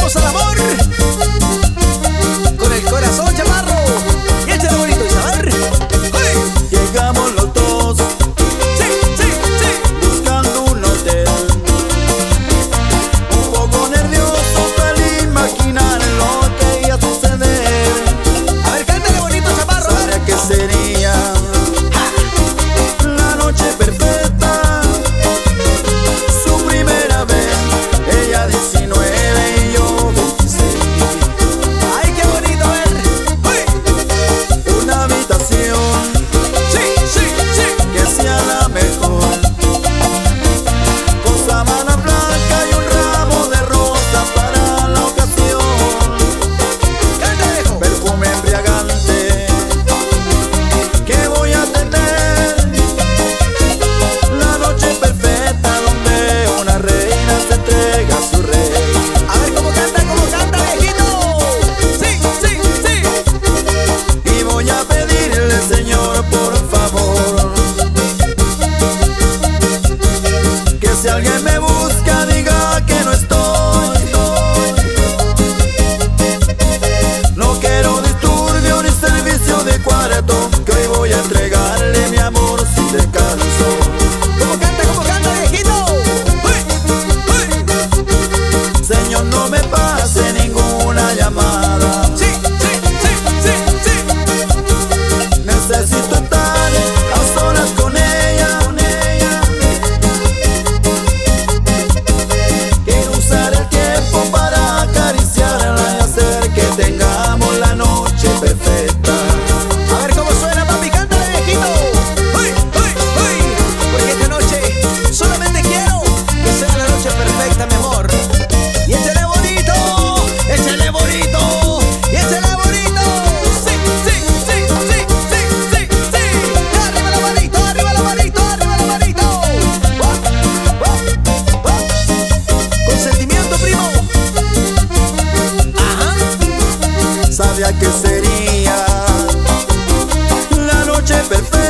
vamos al amor. Si alguien me busca, diga que no estoy. No quiero disturbio ni servicio de cuarto. que sería la noche perfecta.